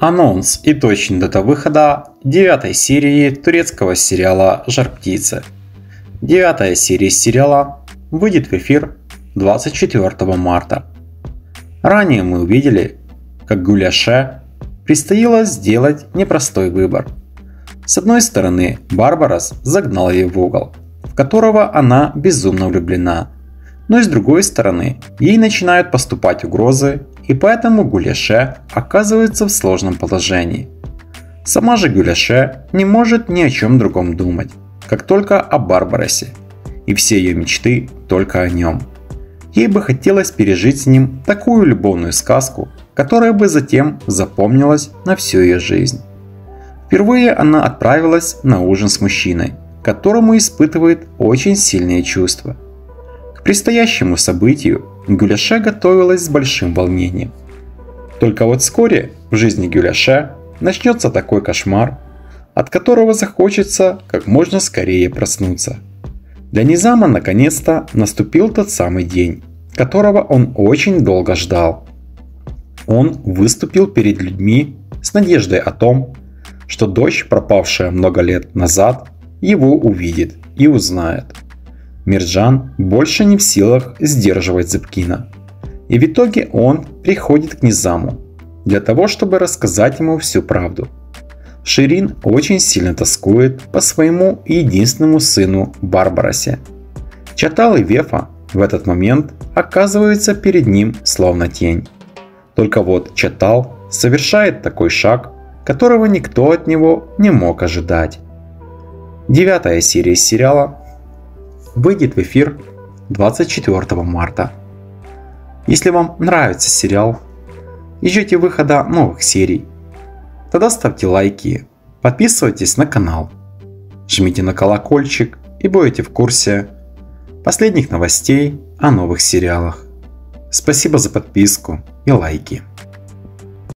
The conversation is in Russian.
Анонс и точная дата выхода девятой серии турецкого сериала «Жар птицы». Девятая серия сериала выйдет в эфир 24 марта. Ранее мы увидели, как Гуляше предстояло сделать непростой выбор. С одной стороны, Барбарас загнал ее в угол, в которого она безумно влюблена. Но и с другой стороны, ей начинают поступать угрозы, и поэтому Гуляше оказывается в сложном положении. Сама же Гуляше не может ни о чем другом думать, как только о Барбарасе, и все ее мечты только о нем. Ей бы хотелось пережить с ним такую любовную сказку, которая бы затем запомнилась на всю ее жизнь. Впервые она отправилась на ужин с мужчиной, которому испытывает очень сильные чувства. К предстоящему событию Гюляше готовилась с большим волнением. Только вот вскоре в жизни Гюляше начнется такой кошмар, от которого захочется как можно скорее проснуться – для Низама наконец-то наступил тот самый день, которого он очень долго ждал. Он выступил перед людьми с надеждой о том, что дочь, пропавшая много лет назад, его увидит и узнает. Мирджан больше не в силах сдерживать Зыбкина. И в итоге он приходит к Низаму для того, чтобы рассказать ему всю правду – Ширин очень сильно тоскует по своему единственному сыну Барбарасе. Чатал и Вефа в этот момент оказываются перед ним словно тень. Только вот Чатал совершает такой шаг, которого никто от него не мог ожидать. Девятая серия сериала выйдет в эфир 24 марта. Если вам нравится сериал и ждете выхода новых серий, Тогда ставьте лайки, подписывайтесь на канал, жмите на колокольчик и будете в курсе последних новостей о новых сериалах. Спасибо за подписку и лайки.